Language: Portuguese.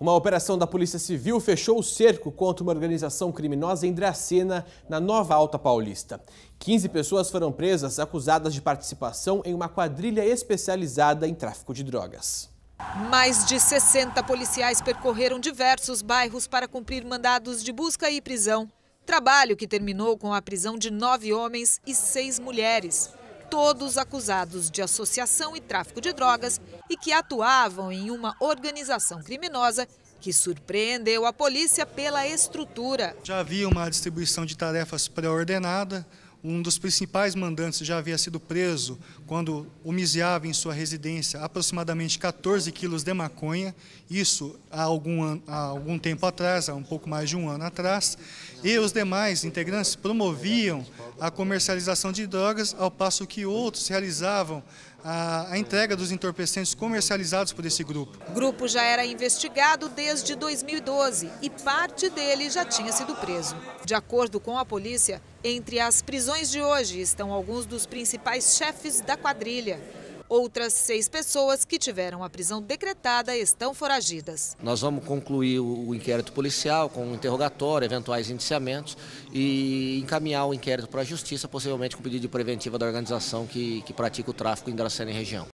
Uma operação da Polícia Civil fechou o cerco contra uma organização criminosa em Dracena, na Nova Alta Paulista. 15 pessoas foram presas acusadas de participação em uma quadrilha especializada em tráfico de drogas. Mais de 60 policiais percorreram diversos bairros para cumprir mandados de busca e prisão. Trabalho que terminou com a prisão de nove homens e seis mulheres todos acusados de associação e tráfico de drogas e que atuavam em uma organização criminosa que surpreendeu a polícia pela estrutura. Já havia uma distribuição de tarefas pré-ordenada, um dos principais mandantes já havia sido preso quando homiziava em sua residência aproximadamente 14 quilos de maconha, isso há algum, há algum tempo atrás, há um pouco mais de um ano atrás, e os demais integrantes promoviam a comercialização de drogas, ao passo que outros realizavam a, a, entrega dos entorpecentes comercializados por esse grupo. O grupo já era investigado desde 2012 e parte dele já tinha sido preso. De acordo com a polícia, entre as prisões de hoje estão alguns dos principais chefes da quadrilha. Outras seis pessoas que tiveram a prisão decretada estão foragidas. Nós vamos concluir o inquérito policial com um interrogatório, eventuais indiciamentos e encaminhar o inquérito para a justiça, possivelmente com pedido de preventiva da organização que, que pratica o tráfico em Dracena e região.